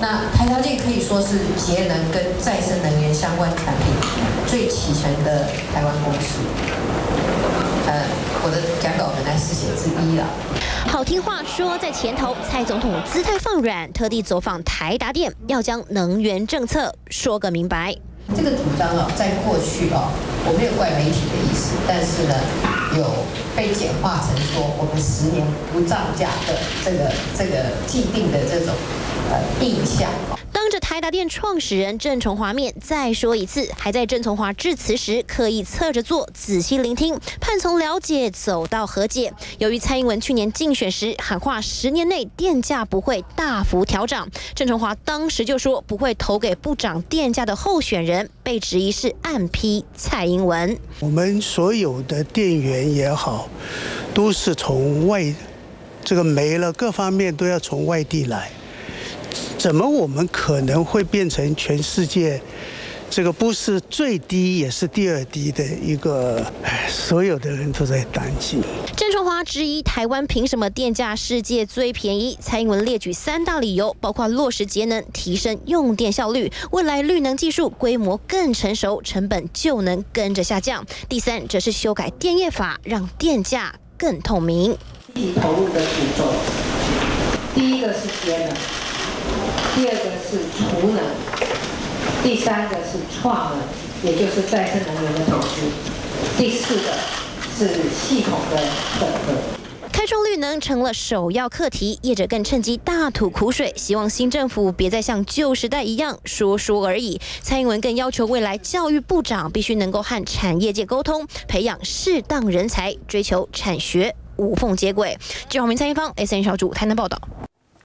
那台达电可以说是节能跟再生能源相关产品最齐全的台湾公司。呃，我的讲稿本来是写之一了。好听话说在前头，蔡总统姿态放软，特地走访台达电，要将能源政策说个明白。这个主张啊，在过去啊，我没有怪媒体的意思，但是呢，有被简化成说我们十年不涨价的这个这个既定的这种呃印象。当着台达电创始人郑崇华面再说一次，还在郑崇华致辞时刻意侧着坐，仔细聆听，盼从了解走到和解。由于蔡英文去年竞选时喊话十年内电价不会大幅调涨，郑崇华当时就说不会投给不涨电价的候选人，被质疑是暗批蔡英文。我们所有的电源也好，都是从外这个没了，各方面都要从外地来。怎么我们可能会变成全世界这个不是最低也是第二低的一个？所有的人都在担心。郑春华质疑台湾凭什么电价世界最便宜？蔡英文列举三大理由，包括落实节能、提升用电效率，未来绿能技术规模更成熟，成本就能跟着下降。第三，则是修改电业法，让电价更透明。积极投入的步骤，第一个是节能。第二个是储能，第三个是创能，也就是再生能源的投资，第四个是系统的整合。开创绿能成了首要课题，业者更趁机大吐苦水，希望新政府别再像旧时代一样说说而已。蔡英文更要求未来教育部长必须能够和产业界沟通，培养适当人才，追求产学无缝接轨。记者黄明蔡英芳 S N 小组台南报道。